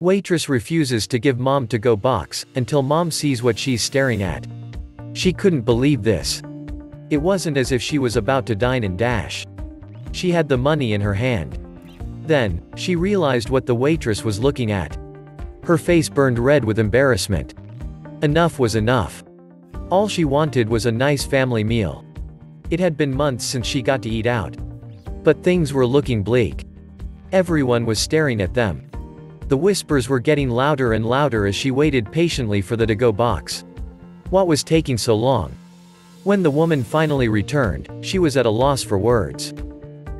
Waitress refuses to give mom to-go box, until mom sees what she's staring at. She couldn't believe this. It wasn't as if she was about to dine and dash. She had the money in her hand. Then, she realized what the waitress was looking at. Her face burned red with embarrassment. Enough was enough. All she wanted was a nice family meal. It had been months since she got to eat out. But things were looking bleak. Everyone was staring at them. The whispers were getting louder and louder as she waited patiently for the to-go box. What was taking so long? When the woman finally returned, she was at a loss for words.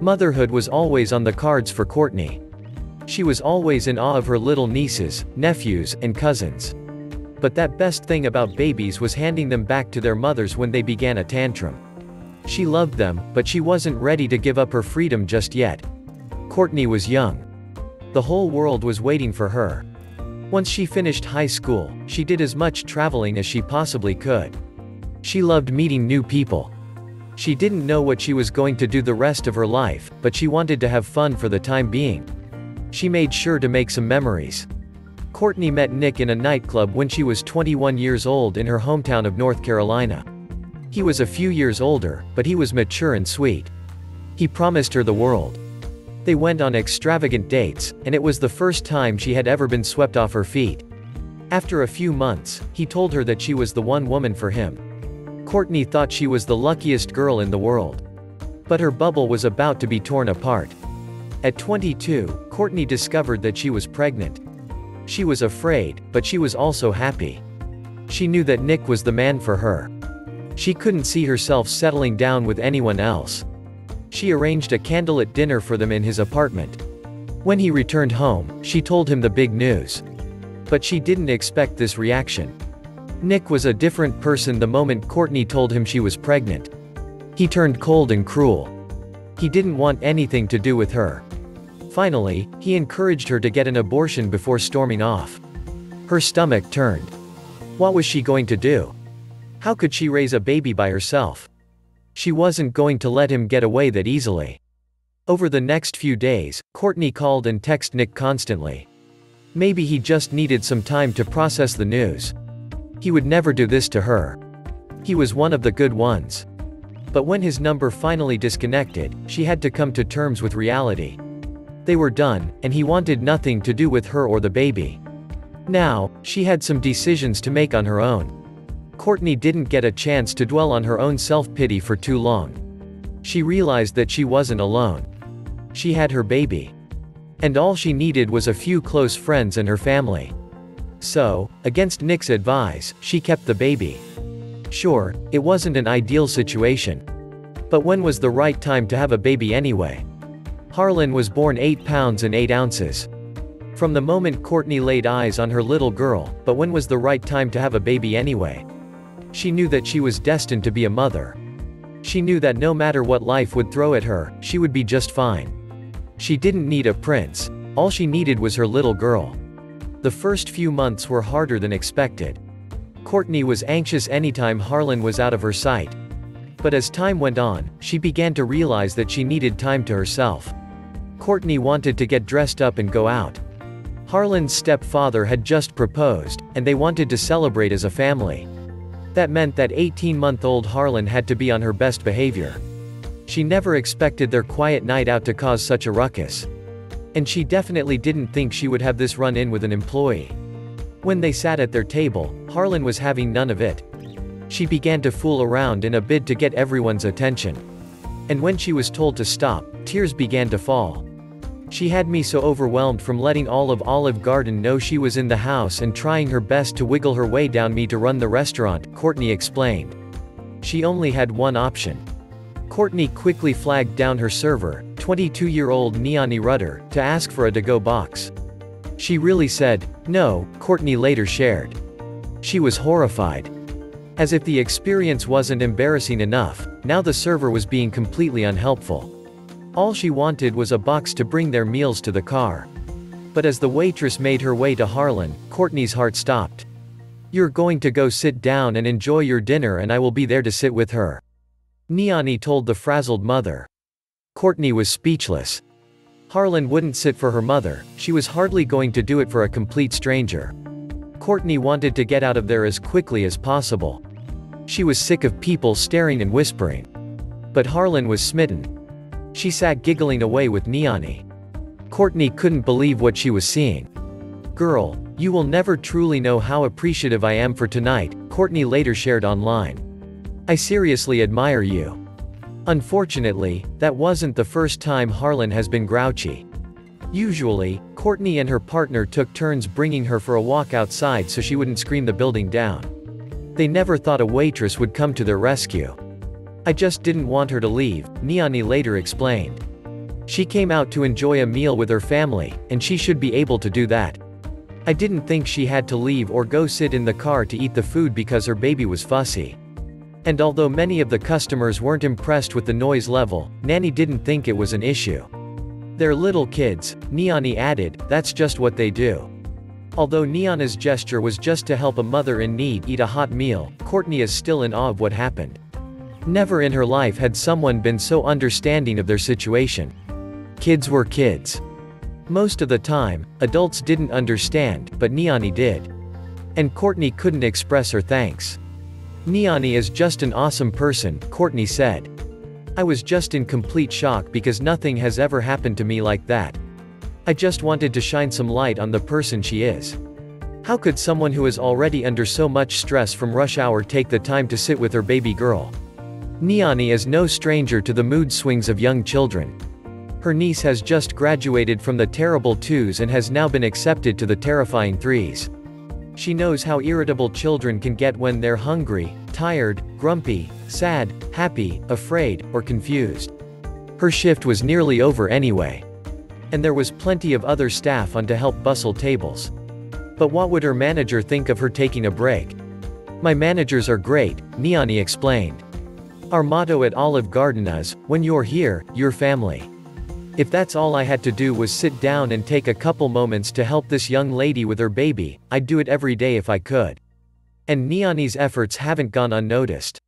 Motherhood was always on the cards for Courtney. She was always in awe of her little nieces, nephews, and cousins. But that best thing about babies was handing them back to their mothers when they began a tantrum. She loved them, but she wasn't ready to give up her freedom just yet. Courtney was young. The whole world was waiting for her. Once she finished high school, she did as much traveling as she possibly could. She loved meeting new people. She didn't know what she was going to do the rest of her life, but she wanted to have fun for the time being. She made sure to make some memories. Courtney met Nick in a nightclub when she was 21 years old in her hometown of North Carolina. He was a few years older, but he was mature and sweet. He promised her the world. They went on extravagant dates, and it was the first time she had ever been swept off her feet. After a few months, he told her that she was the one woman for him. Courtney thought she was the luckiest girl in the world. But her bubble was about to be torn apart. At 22, Courtney discovered that she was pregnant. She was afraid, but she was also happy. She knew that Nick was the man for her. She couldn't see herself settling down with anyone else. She arranged a candlelit dinner for them in his apartment. When he returned home, she told him the big news. But she didn't expect this reaction. Nick was a different person the moment Courtney told him she was pregnant. He turned cold and cruel. He didn't want anything to do with her. Finally, he encouraged her to get an abortion before storming off. Her stomach turned. What was she going to do? How could she raise a baby by herself? She wasn't going to let him get away that easily. Over the next few days, Courtney called and texted Nick constantly. Maybe he just needed some time to process the news. He would never do this to her. He was one of the good ones. But when his number finally disconnected, she had to come to terms with reality. They were done, and he wanted nothing to do with her or the baby. Now, she had some decisions to make on her own. Courtney didn't get a chance to dwell on her own self-pity for too long. She realized that she wasn't alone. She had her baby. And all she needed was a few close friends and her family. So, against Nick's advice, she kept the baby. Sure, it wasn't an ideal situation. But when was the right time to have a baby anyway? Harlan was born 8 pounds and 8 ounces. From the moment Courtney laid eyes on her little girl, but when was the right time to have a baby anyway? She knew that she was destined to be a mother. She knew that no matter what life would throw at her, she would be just fine. She didn't need a prince, all she needed was her little girl. The first few months were harder than expected. Courtney was anxious anytime Harlan was out of her sight. But as time went on, she began to realize that she needed time to herself. Courtney wanted to get dressed up and go out. Harlan's stepfather had just proposed, and they wanted to celebrate as a family. That meant that 18-month-old Harlan had to be on her best behavior. She never expected their quiet night out to cause such a ruckus. And she definitely didn't think she would have this run-in with an employee. When they sat at their table, Harlan was having none of it. She began to fool around in a bid to get everyone's attention. And when she was told to stop, tears began to fall. She had me so overwhelmed from letting all of Olive Garden know she was in the house and trying her best to wiggle her way down me to run the restaurant, Courtney explained. She only had one option. Courtney quickly flagged down her server, 22-year-old Niani Rudder, to ask for a to-go box. She really said, no, Courtney later shared. She was horrified. As if the experience wasn't embarrassing enough, now the server was being completely unhelpful. All she wanted was a box to bring their meals to the car. But as the waitress made her way to Harlan, Courtney's heart stopped. You're going to go sit down and enjoy your dinner and I will be there to sit with her. Niani told the frazzled mother. Courtney was speechless. Harlan wouldn't sit for her mother, she was hardly going to do it for a complete stranger. Courtney wanted to get out of there as quickly as possible. She was sick of people staring and whispering. But Harlan was smitten. She sat giggling away with Niani. Courtney couldn't believe what she was seeing. Girl, you will never truly know how appreciative I am for tonight, Courtney later shared online. I seriously admire you. Unfortunately, that wasn't the first time Harlan has been grouchy. Usually, Courtney and her partner took turns bringing her for a walk outside so she wouldn't scream the building down. They never thought a waitress would come to their rescue. I just didn't want her to leave, Niani later explained. She came out to enjoy a meal with her family, and she should be able to do that. I didn't think she had to leave or go sit in the car to eat the food because her baby was fussy. And although many of the customers weren't impressed with the noise level, Nanny didn't think it was an issue. They're little kids, Niani added, that's just what they do. Although Niani's gesture was just to help a mother in need eat a hot meal, Courtney is still in awe of what happened. Never in her life had someone been so understanding of their situation. Kids were kids. Most of the time, adults didn't understand, but Niani did. And Courtney couldn't express her thanks. Niani is just an awesome person, Courtney said. I was just in complete shock because nothing has ever happened to me like that. I just wanted to shine some light on the person she is. How could someone who is already under so much stress from rush hour take the time to sit with her baby girl? Niani is no stranger to the mood swings of young children. Her niece has just graduated from the terrible twos and has now been accepted to the terrifying threes. She knows how irritable children can get when they're hungry, tired, grumpy, sad, happy, afraid, or confused. Her shift was nearly over anyway. And there was plenty of other staff on to help bustle tables. But what would her manager think of her taking a break? My managers are great, Niani explained. Our motto at Olive Garden is, when you're here, you're family. If that's all I had to do was sit down and take a couple moments to help this young lady with her baby, I'd do it every day if I could. And Niani's efforts haven't gone unnoticed.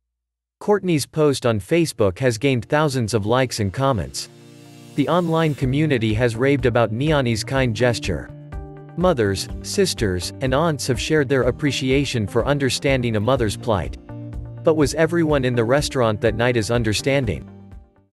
Courtney's post on Facebook has gained thousands of likes and comments. The online community has raved about Niani's kind gesture. Mothers, sisters, and aunts have shared their appreciation for understanding a mother's plight. But was everyone in the restaurant that night as understanding?